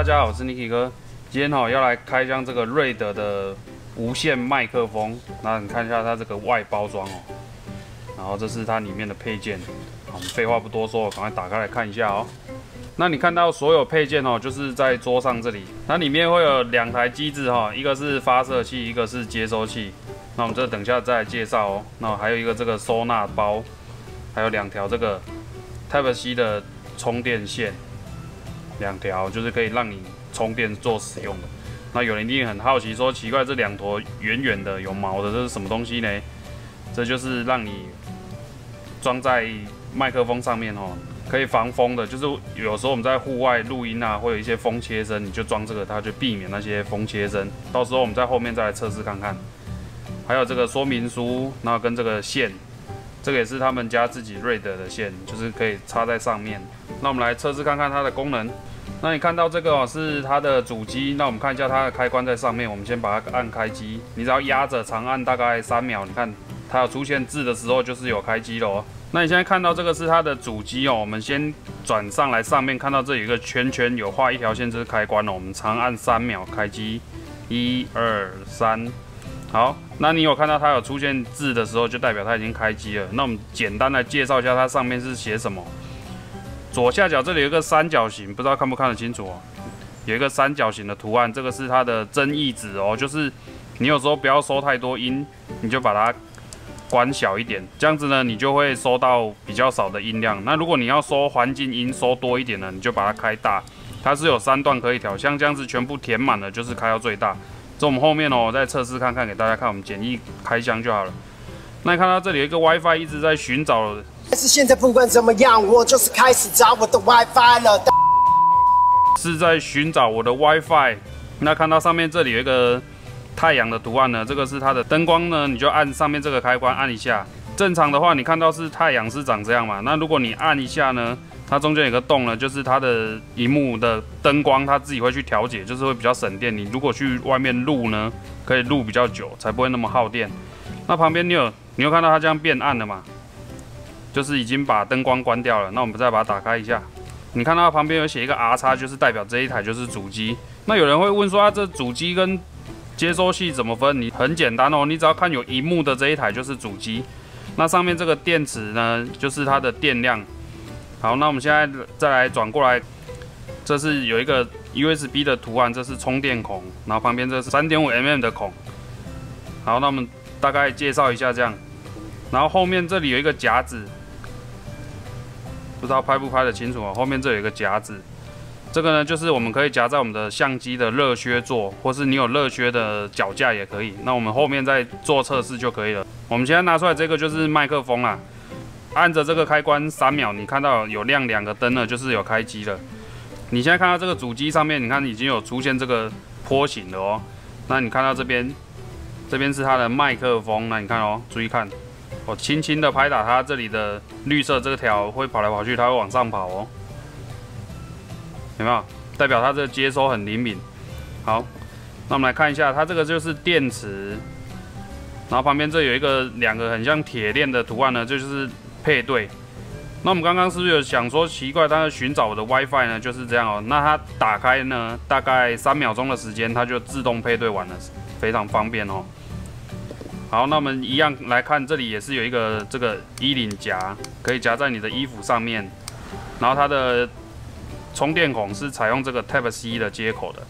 大家好，我是 Niki 哥。今天哈要来开箱这个瑞德的无线麦克风。那你看一下它这个外包装哦，然后这是它里面的配件。我们废话不多说，赶快打开来看一下哦。那你看到所有配件哦，就是在桌上这里。它里面会有两台机子哈，一个是发射器，一个是接收器。那我们这等下再介绍哦。那还有一个这个收纳包，还有两条这个 Type C 的充电线。两条就是可以让你充电做使用的。那有人一定很好奇，说奇怪，这两坨圆圆的有毛的，这是什么东西呢？这就是让你装在麦克风上面哦，可以防风的。就是有时候我们在户外录音啊，会有一些风切声，你就装这个，它就避免那些风切声。到时候我们在后面再来测试看看。还有这个说明书，那跟这个线，这个也是他们家自己瑞德的线，就是可以插在上面。那我们来测试看看它的功能。那你看到这个哦，是它的主机。那我们看一下它的开关在上面，我们先把它按开机。你只要压着长按大概三秒，你看它有出现字的时候，就是有开机了哦。那你现在看到这个是它的主机哦，我们先转上来上面，看到这有一个圈圈，有画一条线，这是开关哦。我们长按三秒开机，一二三，好。那你有看到它有出现字的时候，就代表它已经开机了。那我们简单的介绍一下它上面是写什么。左下角这里有一个三角形，不知道看不看得清楚哦。有一个三角形的图案，这个是它的增益值哦，就是你有时候不要收太多音，你就把它关小一点，这样子呢，你就会收到比较少的音量。那如果你要收环境音收多一点呢，你就把它开大，它是有三段可以调，像这样子全部填满了就是开到最大。这我们后面哦，我再测试看看给大家看，我们简易开箱就好了。那看到这里有一个 WiFi 一直在寻找。但是现在不管怎么样，我就是开始找我的 WiFi 了。是在寻找我的 WiFi。那看到上面这里有一个太阳的图案呢，这个是它的灯光呢，你就按上面这个开关按一下。正常的话，你看到是太阳是长这样嘛？那如果你按一下呢，它中间有个洞呢，就是它的荧幕的灯光，它自己会去调节，就是会比较省电。你如果去外面录呢，可以录比较久，才不会那么耗电。那旁边你有你有看到它这样变暗了嘛？就是已经把灯光关掉了，那我们再把它打开一下。你看到旁边有写一个 R 叉，就是代表这一台就是主机。那有人会问说，啊，这主机跟接收器怎么分？你很简单哦，你只要看有荧幕的这一台就是主机。那上面这个电池呢，就是它的电量。好，那我们现在再来转过来，这是有一个 USB 的图案，这是充电孔，然后旁边这是三点五 mm 的孔。好，那我们大概介绍一下这样，然后后面这里有一个夹子。不知道拍不拍得清楚啊？后面这有一个夹子，这个呢就是我们可以夹在我们的相机的热靴座，或是你有热靴的脚架也可以。那我们后面再做测试就可以了。我们现在拿出来这个就是麦克风啦，按着这个开关三秒，你看到有亮两个灯了，就是有开机了。你现在看到这个主机上面，你看已经有出现这个坡形了哦。那你看到这边，这边是它的麦克风，那你看哦，注意看。我轻轻的拍打它，这里的绿色这条会跑来跑去，它会往上跑哦，有没有？代表它这个接收很灵敏。好，那我们来看一下，它这个就是电池，然后旁边这有一个两个很像铁链的图案呢，就是配对。那我们刚刚是不是有想说奇怪，它寻找我的 WiFi 呢？就是这样哦。那它打开呢，大概三秒钟的时间，它就自动配对完了，非常方便哦。好，那我们一样来看，这里也是有一个这个衣领夹，可以夹在你的衣服上面。然后它的充电孔是采用这个 Type C 的接口的。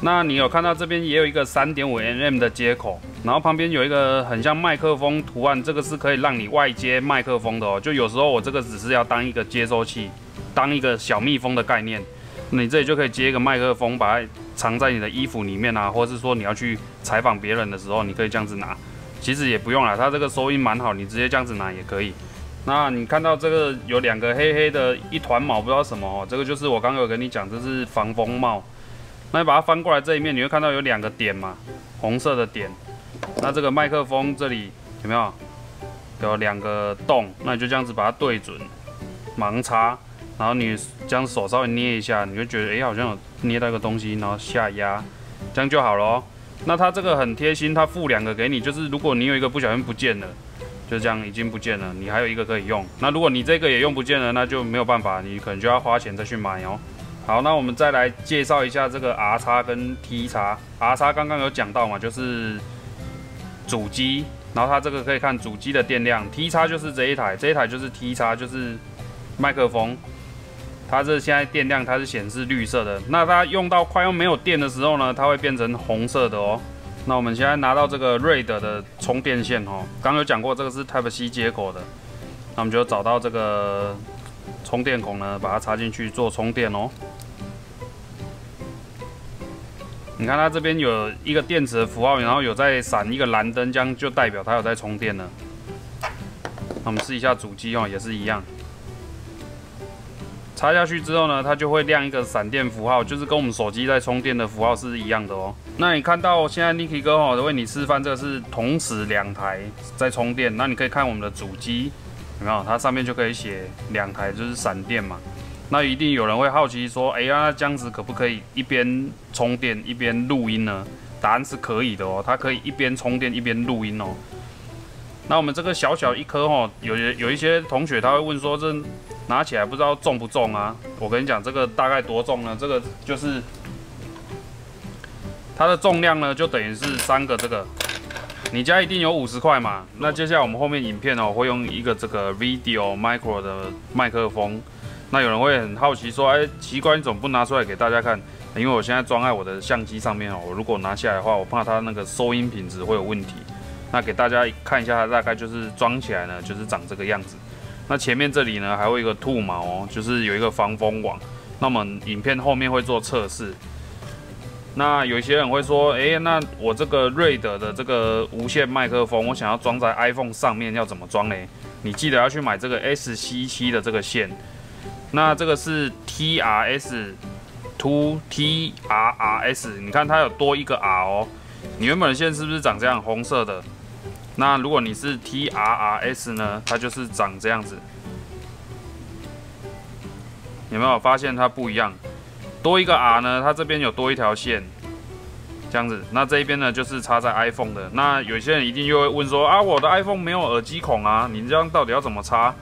那你有看到这边也有一个三点五 mm 的接口，然后旁边有一个很像麦克风图案，这个是可以让你外接麦克风的哦。就有时候我这个只是要当一个接收器，当一个小蜜蜂的概念，你这里就可以接一个麦克风，把它藏在你的衣服里面啊，或者是说你要去采访别人的时候，你可以这样子拿。其实也不用了，它这个收音蛮好，你直接这样子拿也可以。那你看到这个有两个黑黑的一团毛，不知道什么哦，这个就是我刚刚有跟你讲，这是防风帽。那你把它翻过来这一面，你会看到有两个点嘛，红色的点。那这个麦克风这里有没有有两个洞？那你就这样子把它对准，盲插，然后你这样手稍微捏一下，你就觉得哎好像有捏到一个东西，然后下压，这样就好了。那它这个很贴心，它附两个给你，就是如果你有一个不小心不见了，就这样已经不见了，你还有一个可以用。那如果你这个也用不见了，那就没有办法，你可能就要花钱再去买哦。好，那我们再来介绍一下这个 R 叉跟 T 叉。R 叉刚刚有讲到嘛，就是主机，然后它这个可以看主机的电量。T 叉就是这一台，这一台就是 T 叉，就是麦克风。它这现在电量它是显示绿色的，那它用到快要没有电的时候呢，它会变成红色的哦。那我们现在拿到这个瑞德的充电线哦，刚有讲过这个是 Type C 接口的，那我们就找到这个充电孔呢，把它插进去做充电哦。你看它这边有一个电池的符号，然后有在闪一个蓝灯，这样就代表它有在充电了。那我们试一下主机哦，也是一样，插下去之后呢，它就会亮一个闪电符号，就是跟我们手机在充电的符号是一样的哦。那你看到现在 Niki 哥哦为你示范，这个是同时两台在充电，那你可以看我们的主机，有没有？它上面就可以写两台就是闪电嘛。那一定有人会好奇说，哎呀，这样子可不可以一边充电一边录音呢？答案是可以的哦，它可以一边充电一边录音哦。那我们这个小小一颗哦，有有一些同学他会问说，这拿起来不知道重不重啊？我跟你讲，这个大概多重呢？这个就是它的重量呢，就等于是三个这个。你家一定有五十块嘛？那接下来我们后面影片哦，会用一个这个 Video Micro 的麦克风。那有人会很好奇说，哎，奇怪，你怎么不拿出来给大家看？因为我现在装在我的相机上面哦，我如果拿下来的话，我怕它那个收音品质会有问题。那给大家看一下，它大概就是装起来呢，就是长这个样子。那前面这里呢，还会一个兔毛哦，就是有一个防风网。那么影片后面会做测试。那有些人会说，哎，那我这个瑞德的这个无线麦克风，我想要装在 iPhone 上面，要怎么装呢？你记得要去买这个 SC7 的这个线。那这个是 T R S to TRS，你看它有多一个 R 哦。你原本的线是不是长这样红色的？那如果你是 T R R S 呢，它就是长这样子。有没有发现它不一样？多一个 R 呢，它这边有多一条线，这样子。那这一边呢，就是插在 iPhone 的。那有些人一定又会问说啊，我的 iPhone 没有耳机孔啊，你这样到底要怎么插？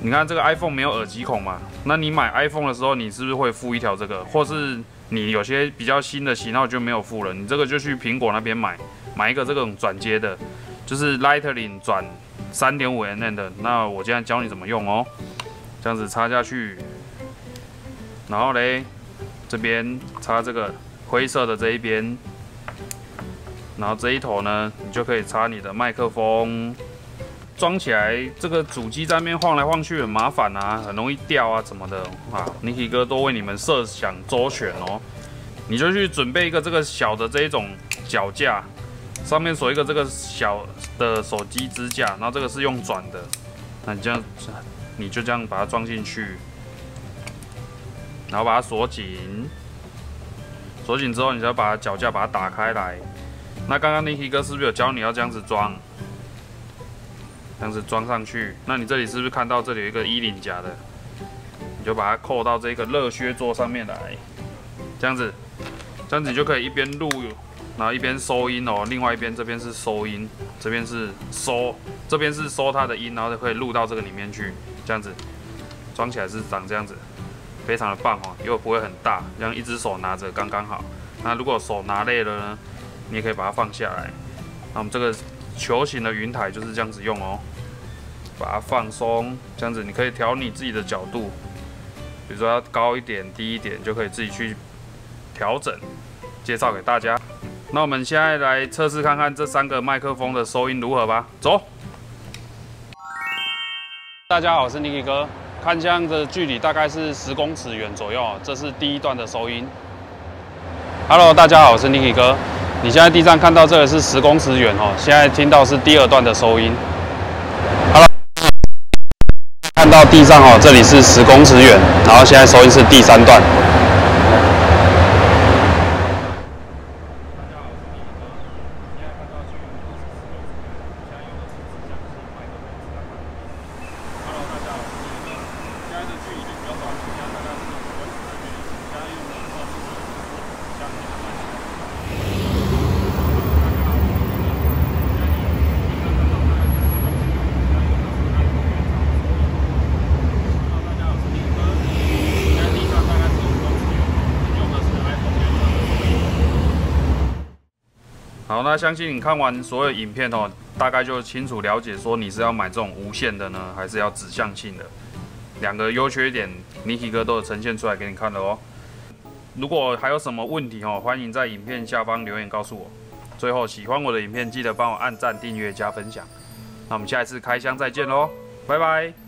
你看这个 iPhone 没有耳机孔嘛？那你买 iPhone 的时候，你是不是会附一条这个？或是你有些比较新的型号就没有附了？你这个就去苹果那边买，买一个这种转接的，就是 Lightning 转三点五 mm 的。那我今天教你怎么用哦，这样子插下去，然后嘞，这边插这个灰色的这一边，然后这一头呢，你就可以插你的麦克风。装起来，这个主机在那边晃来晃去很麻烦啊，很容易掉啊，什么的啊？Niki 哥都为你们设想周全哦，你就去准备一个这个小的这一种脚架，上面锁一个这个小的手机支架，然后这个是用转的，那你这样，你就这样把它装进去，然后把它锁紧，锁紧之后，你再把脚架把它打开来。那刚刚 Niki 哥是不是有教你要这样子装？这样子装上去，那你这里是不是看到这里有一个衣领夹的？你就把它扣到这个热靴座上面来，这样子，这样子就可以一边录，然后一边收音哦。另外一边这边是收音，这边是收，这边是收它的音，然后就可以录到这个里面去。这样子装起来是长这样子，非常的棒哦，又不会很大，这样一只手拿着刚刚好。那如果手拿累了呢，你也可以把它放下来。那我们这个。球形的云台就是这样子用哦，把它放松，这样子你可以调你自己的角度，比如说要高一点、低一点，就可以自己去调整。介绍给大家，那我们现在来测试看看这三个麦克风的收音如何吧。走。大家好，我是 Niki 哥，看这样的距离大概是十公尺远左右，这是第一段的收音。Hello，大家好，我是 Niki 哥。你现在地上看到这个是十公尺远哦，现在听到是第二段的收音。Hello，看到地上哦，这里是十公尺远，然后现在收音是第三段。好，那相信你看完所有影片哦，大概就清楚了解说你是要买这种无线的呢，还是要指向性的。两个优缺点，Niki 哥都有呈现出来给你看了哦。如果还有什么问题哦，欢迎在影片下方留言告诉我。最后，喜欢我的影片记得帮我按赞、订阅、加分享。那我们下一次开箱再见喽，拜拜。